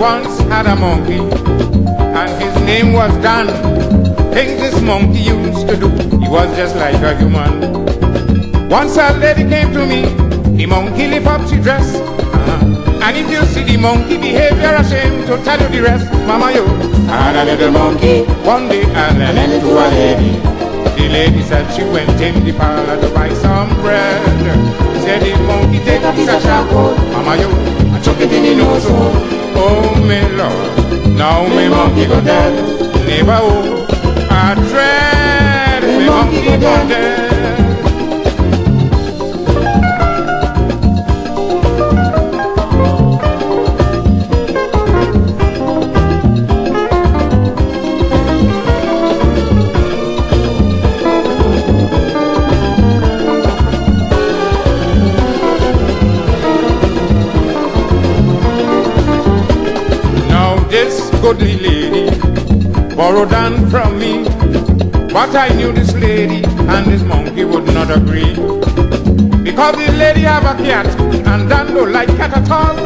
once had a monkey, and his name was Dan. Things this monkey used to do, he was just like a human. Once a lady came to me, the monkey lift up she dress. Uh-huh. And if you see the monkey behavior, ashamed to tell you the rest, Mama yo. And a little monkey, One day and then to a lady. the lady said she went in the parlor to buy some bread. Said the monkey take a piece of charcoal. Mama yo, I chuck it in the nose hole. Lord, now me monkey go dead. Oh, I dread me monkey go dead. Borrowed Dan from me, but I knew this lady and this monkey would not agree. Because the lady have a cat and Dan don't like cat at all.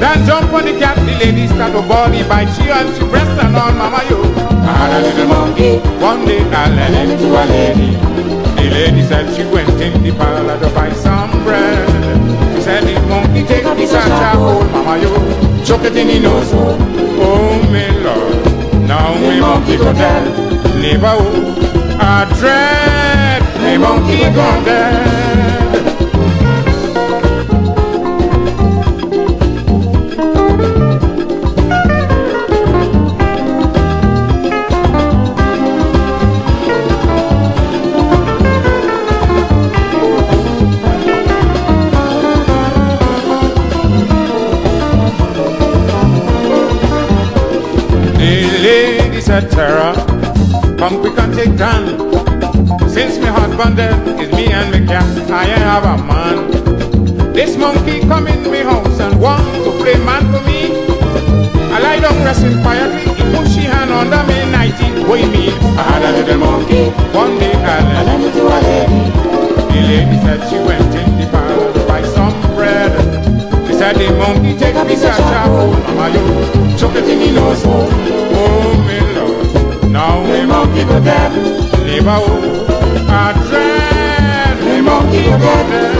Dan jump on the cat, the lady start to body by she and she breast and on mama yo. And a little monkey, One day I led then to a lady. the lady said she went in the parlor to buy some bread. She said the monkey take a piece of charcoal, mama yo, chuck it in the nose monkey go dead. Neighbor oh, I dread me monkey said, come quick and take Dan. Since my husband dead, is me and me cat, I ain't have a man. This monkey come in me house and want to play man for me. I lie down resting quietly, he push his hand under me nighty. What you mean? I had a little monkey. One day I And left. then to a lady. The lady said she went in the parlor to buy some bread. She said the monkey take a piece of charcoal, mama yo, chuck it in the nose. Oh me now me monkey go dead. Oh, I dread me monkey go dead.